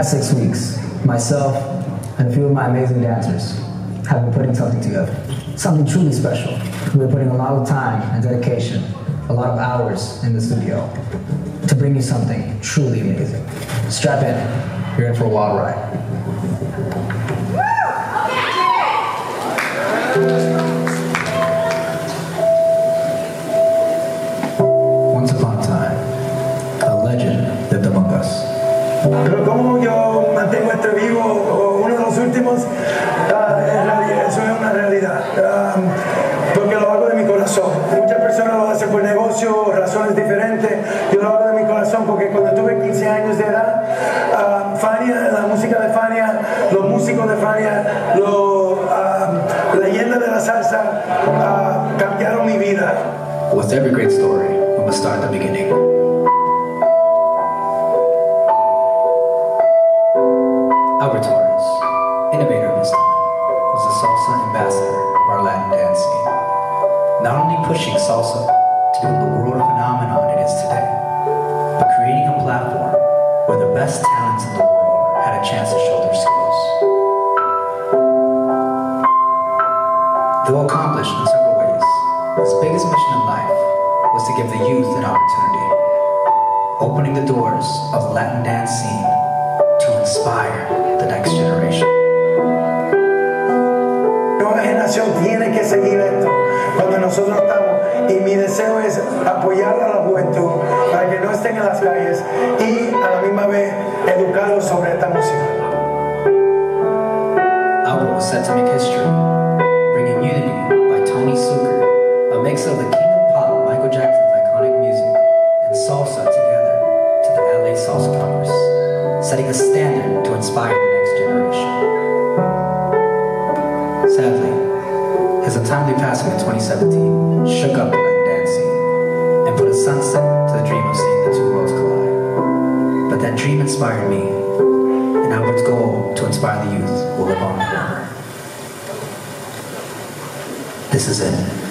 past six weeks, myself and a few of my amazing dancers have been putting something together. Something truly special. We're putting a lot of time and dedication, a lot of hours in the studio to bring you something truly amazing. Strap in. You're in for a wild ride. Once Pero como yo mantengo este vivo, uno de los últimos, ah, eso es una realidad. Ah, porque lo hago de mi corazón. Muchas personas lo hacen por negocio, razones diferentes. Yo lo hago de mi corazón porque cuando tuve 15 años de edad, ah, Fania, la música de Fania, los músicos de Fania, los leyendas de la salsa cambiaron mi vida. With every great story, we must start at the beginning. Salsa to become the world phenomenon it is today, but creating a platform where the best talents in the world had a chance to show their skills. Though accomplished in several ways, his biggest mission in life was to give the youth an opportunity, opening the doors of the Latin dance scene to inspire setting a standard to inspire the next generation. Sadly, his untimely passing in 2017 shook up the dance and put a sunset to the dream of seeing the two worlds collide. But that dream inspired me, and Albert's goal to inspire the youth will live on forever. This is it.